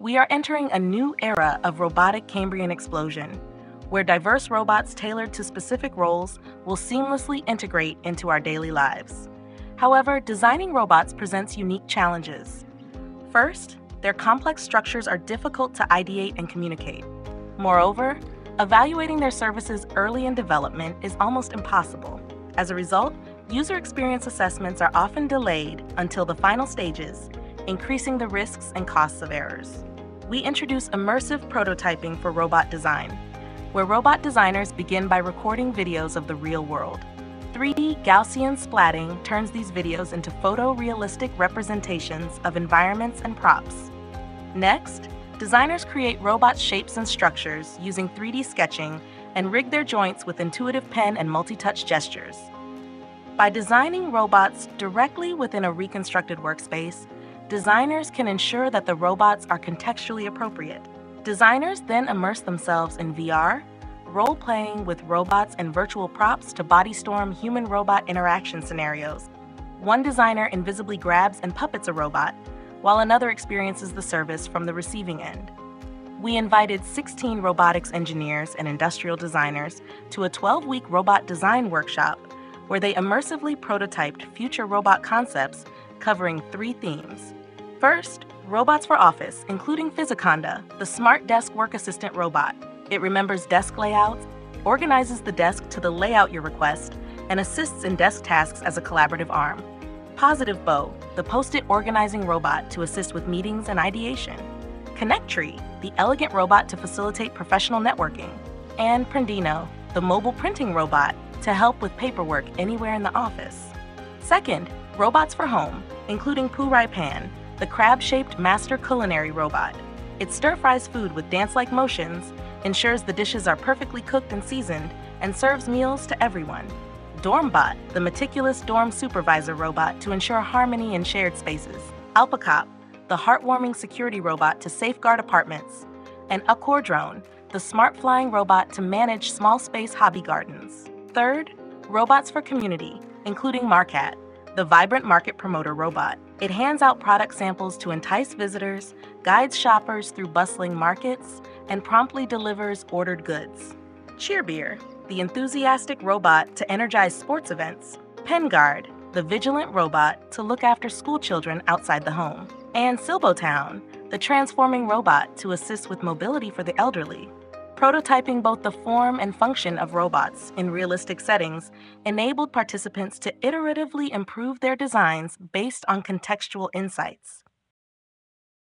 We are entering a new era of robotic Cambrian explosion, where diverse robots tailored to specific roles will seamlessly integrate into our daily lives. However, designing robots presents unique challenges. First, their complex structures are difficult to ideate and communicate. Moreover, evaluating their services early in development is almost impossible. As a result, user experience assessments are often delayed until the final stages, increasing the risks and costs of errors. We introduce immersive prototyping for robot design, where robot designers begin by recording videos of the real world. 3D Gaussian splatting turns these videos into photorealistic representations of environments and props. Next, designers create robot shapes and structures using 3D sketching and rig their joints with intuitive pen and multi-touch gestures. By designing robots directly within a reconstructed workspace, designers can ensure that the robots are contextually appropriate. Designers then immerse themselves in VR, role playing with robots and virtual props to body storm human robot interaction scenarios. One designer invisibly grabs and puppets a robot, while another experiences the service from the receiving end. We invited 16 robotics engineers and industrial designers to a 12 week robot design workshop where they immersively prototyped future robot concepts covering three themes. First, robots for office, including Physiconda, the smart desk work assistant robot. It remembers desk layouts, organizes the desk to the layout you request, and assists in desk tasks as a collaborative arm. Positive Bow, the post-it organizing robot to assist with meetings and ideation. ConnectTree, the elegant robot to facilitate professional networking. And Prendino, the mobile printing robot to help with paperwork anywhere in the office. Second, robots for home, including Purai Pan, the crab-shaped master culinary robot. It stir-fries food with dance-like motions ensures the dishes are perfectly cooked and seasoned, and serves meals to everyone. Dormbot, the meticulous dorm supervisor robot to ensure harmony in shared spaces. Alpacop, the heartwarming security robot to safeguard apartments. And Accor Drone, the smart flying robot to manage small space hobby gardens. Third, robots for community, including Marcat, the vibrant market promoter robot. It hands out product samples to entice visitors, guides shoppers through bustling markets, and promptly delivers ordered goods. Cheerbeer, the enthusiastic robot to energize sports events. PenGuard, the vigilant robot to look after schoolchildren outside the home. And Silbotown, the transforming robot to assist with mobility for the elderly. Prototyping both the form and function of robots in realistic settings enabled participants to iteratively improve their designs based on contextual insights.